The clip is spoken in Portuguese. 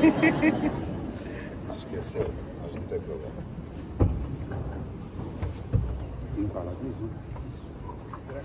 Esqueceu, mas não tem problema. Tem que falar disso, né?